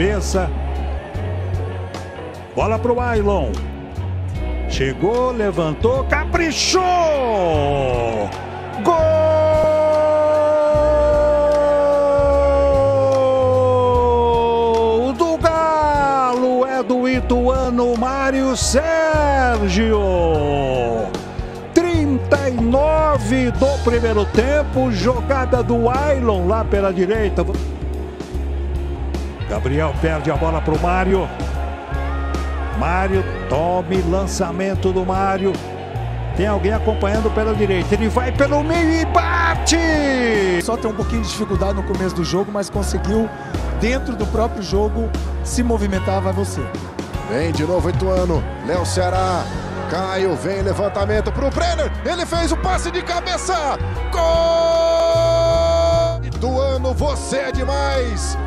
cabeça. Bola pro Ailon. Chegou, levantou, caprichou! Gol do Galo é do Ituano Mário Sérgio. 39 do primeiro tempo, jogada do Ailon lá pela direita. Gabriel perde a bola para o Mário. Mário, tome lançamento do Mário. Tem alguém acompanhando pela direita. Ele vai pelo meio e bate! Só tem um pouquinho de dificuldade no começo do jogo, mas conseguiu, dentro do próprio jogo, se movimentar. Vai você. Vem de novo Ituano. Léo Ceará. Caio vem levantamento pro Brenner. Ele fez o passe de cabeça. Gol! Ituano, você é demais.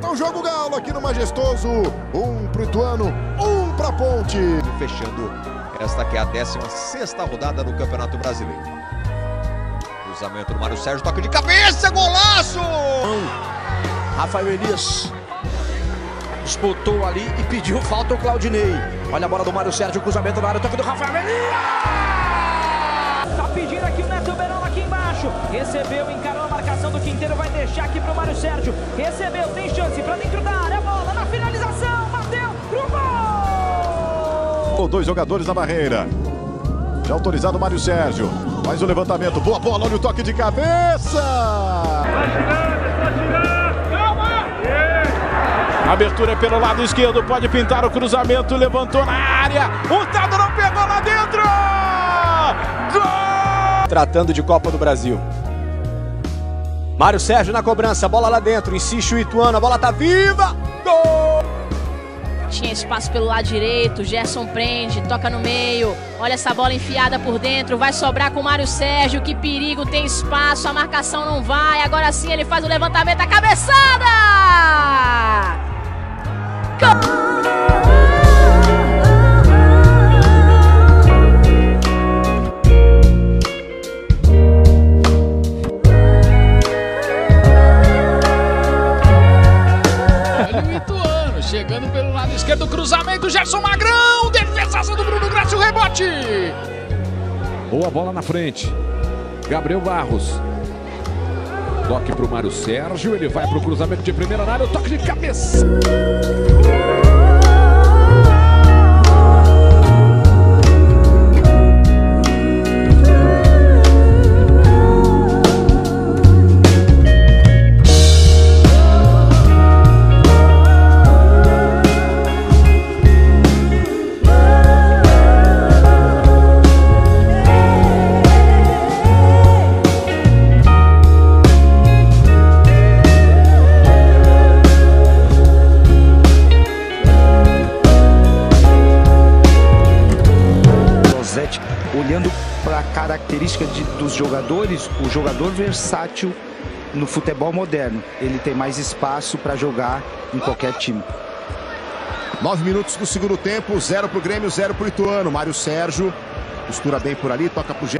Empata o jogo Galo aqui no Majestoso. Um pro Ituano, um pra Ponte. Fechando esta que é a 16 rodada do Campeonato Brasileiro. Cruzamento do Mário Sérgio, toque de cabeça, golaço! Rafael Elias disputou ali e pediu falta o Claudinei. Olha a bola do Mário Sérgio, cruzamento na área, toque do Rafael Elias! Tá pedindo aqui o Neto Verão aqui embaixo. Recebeu, encarou do Quinteiro, vai deixar aqui pro Mário Sérgio. Recebeu, tem chance pra dentro da área, bola na finalização, bateu pro gol! Dois jogadores na barreira. Já autorizado o Mário Sérgio. Faz o levantamento. Boa bola, olha o toque de cabeça. Abertura pelo lado esquerdo, pode pintar o cruzamento, levantou na área. O Tado não pegou lá dentro! Gol! Tratando de Copa do Brasil. Mário Sérgio na cobrança, bola lá dentro, insiste o Ituano, a bola tá viva! Gol! Tinha espaço pelo lado direito, Gerson prende, toca no meio. Olha essa bola enfiada por dentro, vai sobrar com o Mário Sérgio. Que perigo, tem espaço, a marcação não vai. Agora sim ele faz o levantamento, a cabeçada! Olha cruzamento, Gerson Magrão, defesaça do Bruno Graça, o rebote. Boa bola na frente. Gabriel Barros. Toque para o Mário Sérgio, ele vai para o cruzamento de primeira na área, o toque de cabeça. Olhando para a característica de, dos jogadores, o jogador versátil no futebol moderno. Ele tem mais espaço para jogar em qualquer time. Nove minutos do segundo tempo. Zero pro Grêmio, zero pro Ituano. Mário Sérgio costura bem por ali, toca pro Gê.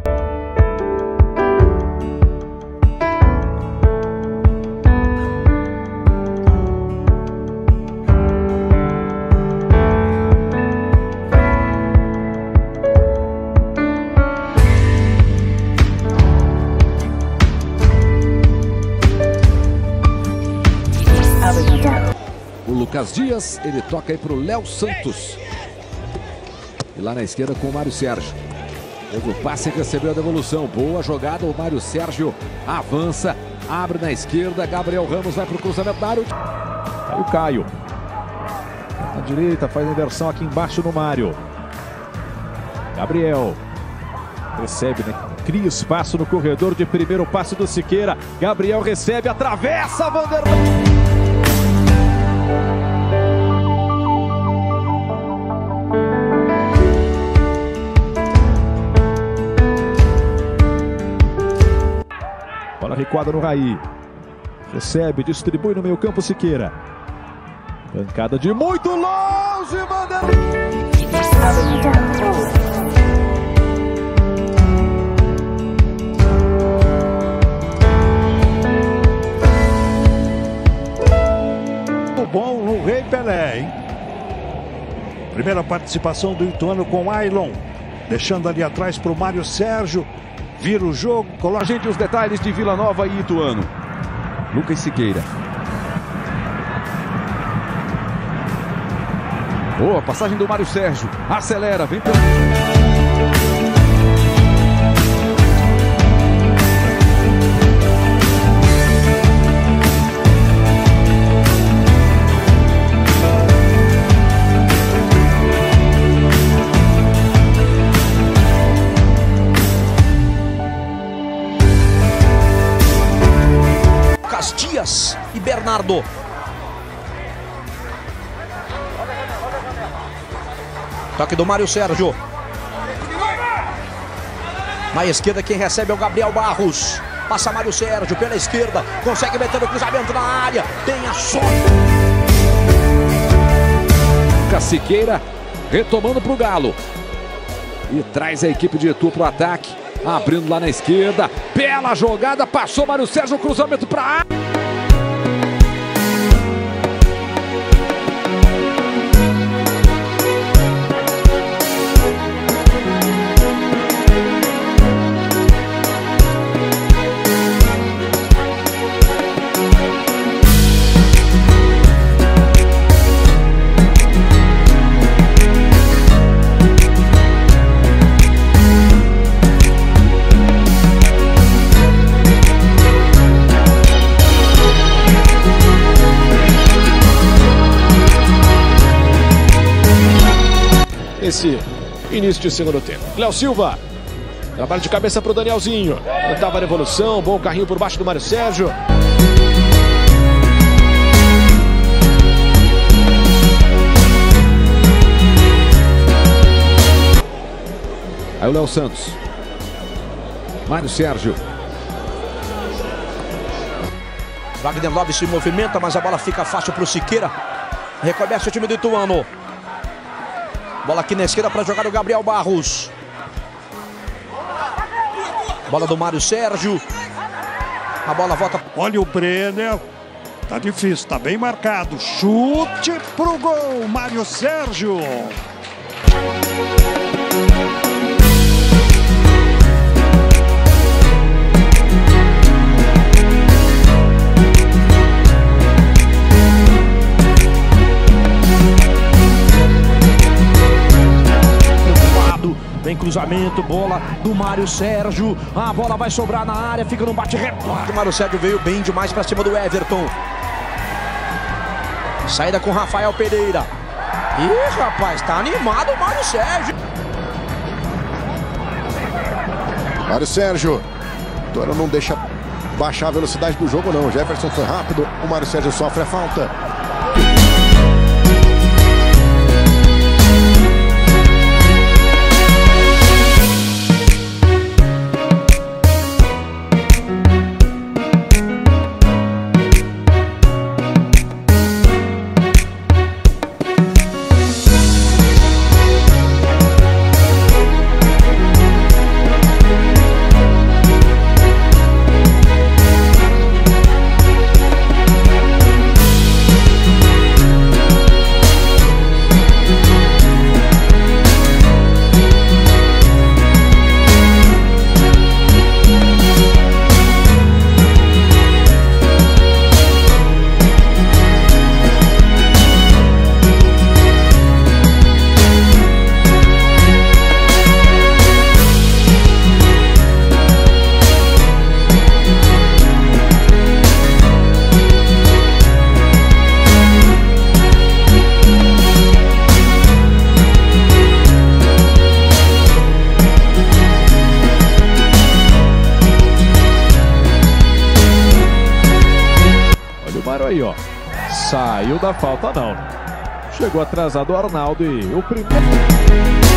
O Lucas Dias, ele toca aí pro Léo Santos. E lá na esquerda com o Mário Sérgio. O passe e recebeu a devolução. Boa jogada, o Mário Sérgio avança, abre na esquerda. Gabriel Ramos vai pro cruzamento da área. Aí o Caio. Na direita, faz a inversão aqui embaixo no Mário. Gabriel. Recebe, né? Cria espaço no corredor de primeiro passe do Siqueira. Gabriel recebe, atravessa Vanderlei. Bola recuada no Raí. Recebe, distribui no meio campo Siqueira. Pancada de muito longe, Vanderlei. bom, no Rei Pelé, hein? Primeira participação do Ituano com Ailon. Deixando ali atrás para o Mário Sérgio. Vira o jogo, coloca. Gente, os detalhes de Vila Nova e Ituano. Lucas Siqueira. Boa, passagem do Mário Sérgio. Acelera, vem pelo. Bernardo. Toque do Mário Sérgio. Na esquerda quem recebe é o Gabriel Barros. Passa Mário Sérgio pela esquerda. Consegue meter o cruzamento na área. Tem a sorte. Lucas Siqueira retomando para o Galo. E traz a equipe de Itu para o ataque. Abrindo lá na esquerda. Bela jogada. Passou Mário Sérgio. Cruzamento para a área. Esse início de segundo tempo. Léo Silva. Trabalho de cabeça para o Danielzinho. Tentava a revolução. Bom carrinho por baixo do Mário Sérgio. Aí o Léo Santos. Mário Sérgio. Wagner Love se movimenta, mas a bola fica fácil para o Siqueira. Recomeça o time do Ituano. Bola aqui na esquerda para jogar o Gabriel Barros. Bola do Mário Sérgio. A bola volta. Olha o Brenner. Tá difícil, tá bem marcado. Chute pro gol, Mário Sérgio. Vem cruzamento, bola do Mário Sérgio. A bola vai sobrar na área, fica no bate-rebate. O Mário Sérgio veio bem demais para cima do Everton. Saída com Rafael Pereira. Ih, rapaz, tá animado o Mário Sérgio. Mário Sérgio. Ituano não deixa baixar a velocidade do jogo, não. Jefferson foi rápido. O Mário Sérgio sofre a falta. Mário aí, ó. Saiu da falta, não. Chegou atrasado o Arnaldo e o primeiro.